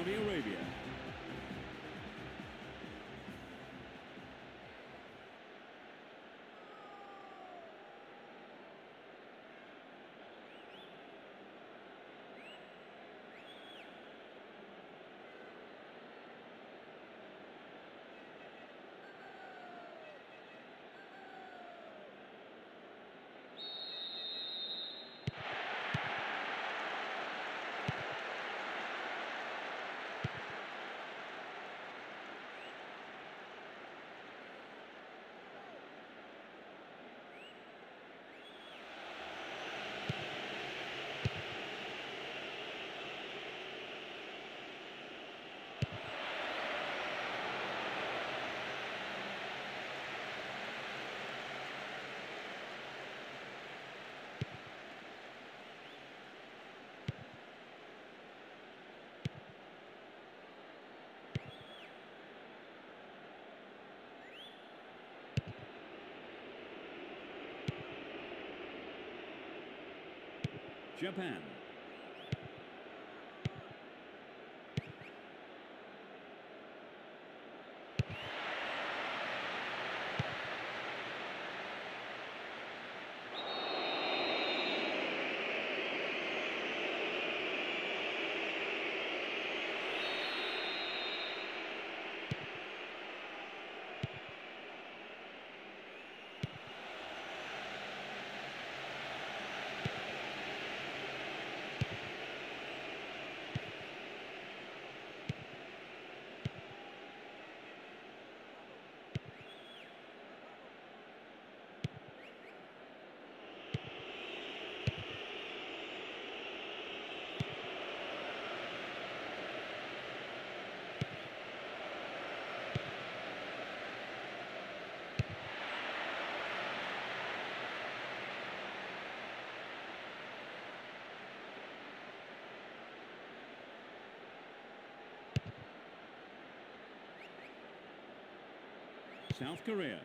Saudi Arabia. Japan. South Korea.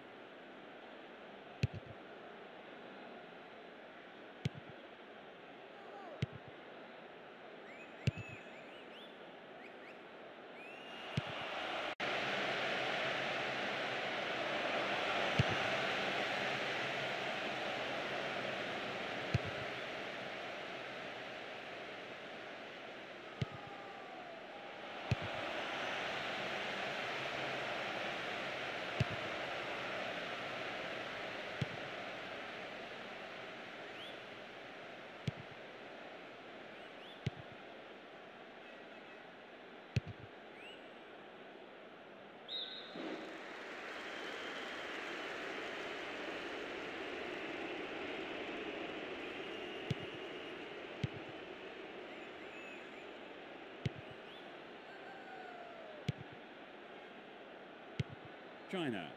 China.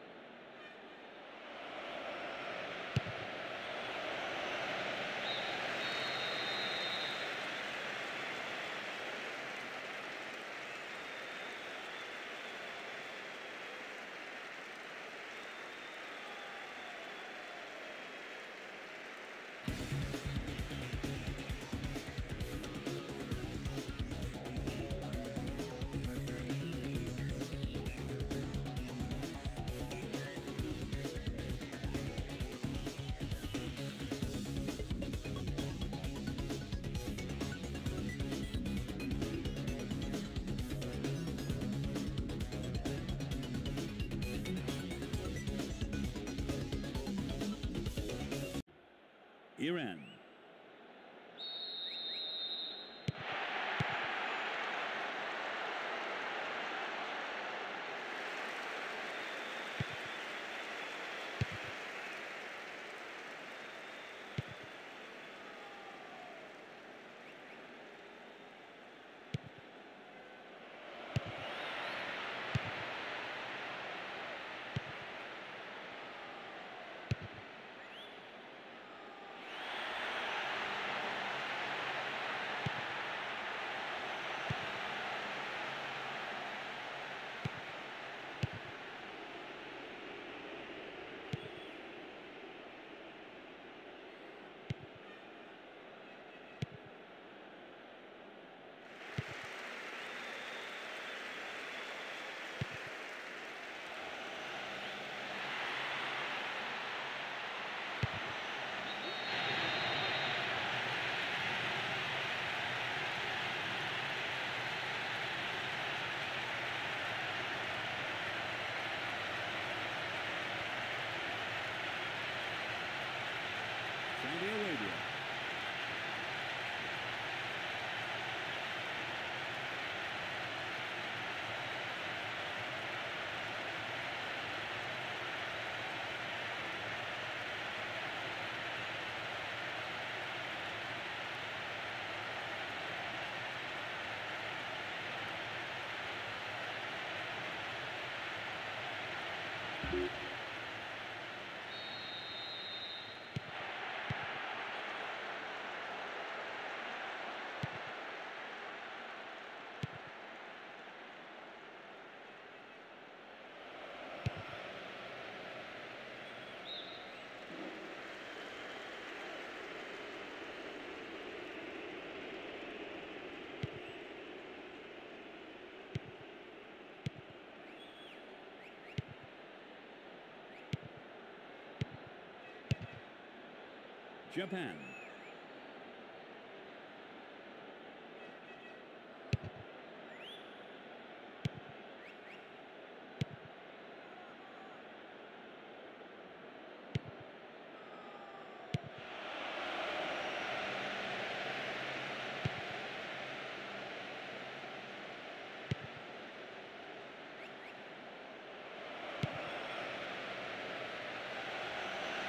Japan.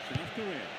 South Korea.